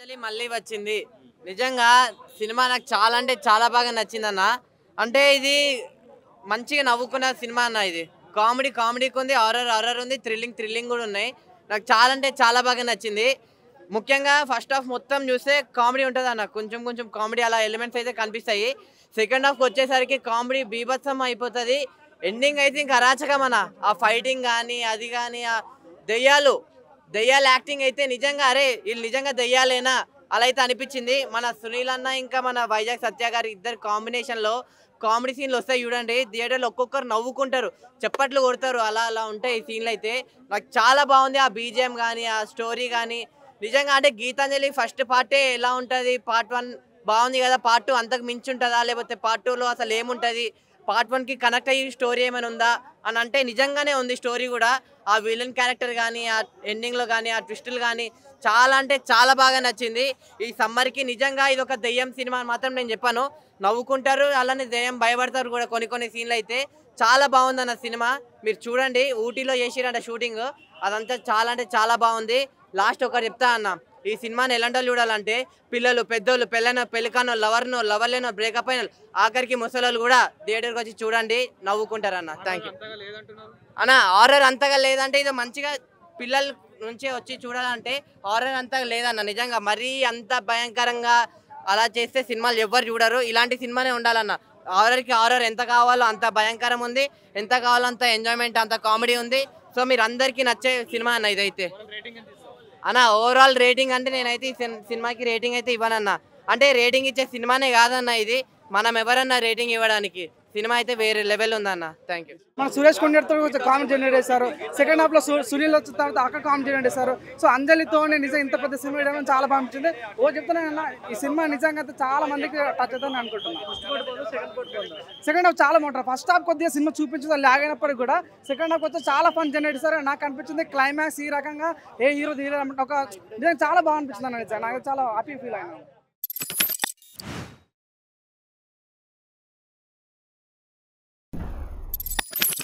మళ్ళీ వచ్చింది. నిజంగా సినిమా నాకు చాలా అంటే చాలా బాగా నచ్చిందన్న. అంటే ఇది మంచిగా నవ్వుకున్న సినిమా అన్న ఇది. కామెడీ కామెడీకి ఉంది హారర్ హారర్ ఉంది థ్రిల్లింగ్ థ్రిల్లింగ్ కూడా ఉన్నాయి. నాకు చాలా అంటే చాలా బాగా నచ్చింది. ముఖ్యంగా ఫస్ట్ హాఫ్ మొత్తం చూస్తే కామెడీ ఉంటుంది అన్న కొంచెం కొంచెం కామెడీ అలా ఎలిమెంట్స్ అయితే కనిపిస్తాయి. సెకండ్ హాఫ్ వచ్చేసరికి కామెడీ బీభత్సం అయిపోతుంది. ఎండింగ్ అయితే ఇంకా అరాచకం అన్న ఆ ఫైటింగ్ కానీ అది కానీ ఆ దెయ్యాలు దెయ్యాల యాక్టింగ్ అయితే నిజంగా అరే వీళ్ళు నిజంగా దెయ్యాలేనా? అలా అయితే అనిపించింది. మన సునీల్ అన్న ఇంకా మన వైజాగ్ సత్య గారి ఇద్దరు కాంబినేషన్లో కామెడీ సీన్లు వస్తాయి చూడండి. థియేటర్లో ఒక్కొక్కరు నవ్వుకుంటారు. చప్పట్లు కొడతారు. అలా అలా ఉంటాయి ఈ సీన్లు అయితే. నాకు చాలా బాగుంది ఆ బీజిఎం కానీ ఆ స్టోరీ కానీ నిజంగా అంటే గీతాంజలి ఫస్ట్ పార్టే ఎలా ఉంటుంది? పార్ట్ వన్ బాగుంది కదా? పార్ట్ టూ అంతకు మించి ఉంటుందా? లేకపోతే పార్ట్ టూలో అసలు ఏముంటుంది? పార్ట్ వన్కి కనెక్ట్ అయ్యి స్టోరీ ఏమైనా ఉందా? అని అంటే నిజంగానే ఉంది స్టోరీ కూడా. ఆ విలన్ క్యారెక్టర్ కానీ ఆ ఎండింగ్లో కానీ ఆ ట్విస్టులు కానీ చాలా అంటే చాలా బాగా నచ్చింది. ఈ సమ్మర్కి నిజంగా ఇది ఒక దెయ్యం సినిమా మాత్రం నేను చెప్పాను. నవ్వుకుంటారు అలానే దెయ్యం భయపడతారు కూడా కొన్ని కొన్ని సీన్లు అయితే. చాలా బాగుంది అన్న సినిమా. మీరు చూడండి ఊటీలో చేసిరంట షూటింగ్. అదంతా చాలా అంటే చాలా బాగుంది. లాస్ట్ ఒకటి చెప్తా అన్న. ఈ సినిమాని ఎలాంటి చూడాలంటే పిల్లలు పెద్దోళ్ళు పెళ్ళైన పెళ్ళికానో లవర్నో లవర్లేనో బ్రేకప్ అయిన వాళ్ళకి ముసలోళ్ళు కూడా థియేటర్కి వచ్చి చూడండి నవ్వుకుంటారన్న. థ్యాంక్ యూ అన్న హారర్ అంతగా లేదంటే ఇది మంచిగా పిల్లల నుంచి వచ్చి చూడాలంటే హారర్ అంతగా లేదన్న. నిజంగా మరీ అంత భయంకరంగా అలా చేస్తే సినిమాలు ఎవ్వరు చూడరు. ఇలాంటి సినిమానే ఉండాలన్న. హారర్కి హారర్ ఎంత కావాలో అంత భయంకరం ఉంది. ఎంత కావాలో అంత ఎంజాయ్మెంట్ అంత కామెడీ ఉంది. సో మీరు అందరికీ నచ్చే సినిమా అన్న ఇదైతే. అన్న ఓవరాల్ రేటింగ్ అంటే నేనైతే ఈ సిన్- సినిమాకి రేటింగ్ అయితే ఇవ్వనన్నా. అంటే రేటింగ్ ఇచ్చే సినిమానే కాదన్న ఇది. మనం ఎవరన్నా రేటింగ్ ఇవ్వడానికి? సినిమా అయితే వేరే లెవెల్ ఉందన్న. థ్యాంక్ యూ మన సురేష్ కొండతో కామెంట్ జనరేట్ చేశారు. సెకండ్ హాఫ్లో సునీల్ వచ్చిన తర్వాత అక్కడ కామెంట్ జనరేట్ చేశారు. సో అంజలితో నిజం ఇంత పెద్ద సినిమా వేయడం చాలా బాగా అనిపించింది ఓ చెప్తున్నా ఈ సినిమా నిజంగా అయితే చాలా మందికి టచ్ అవుతుంది అనుకుంటున్నాను సెకండ్ హాఫ్ చాలా బాగుంటారు ఫస్ట్ హాఫ్ కొద్దిగా సినిమా చూపించదు లాగ్ అయినప్పటికీ కూడా సెకండ్ హాఫ్ వచ్చి చాలా ఫన్ జనరేట్ చేశారు. నాకు అనిపించింది క్లైమాక్స్ ఈ రకంగా ఏ హీరో హీరో ఒక నిజంగా చాలా బాగా అనిపించింది అన్న నిజంగా. నాకు చాలా హ్యాపీ ఫీల్ అయినా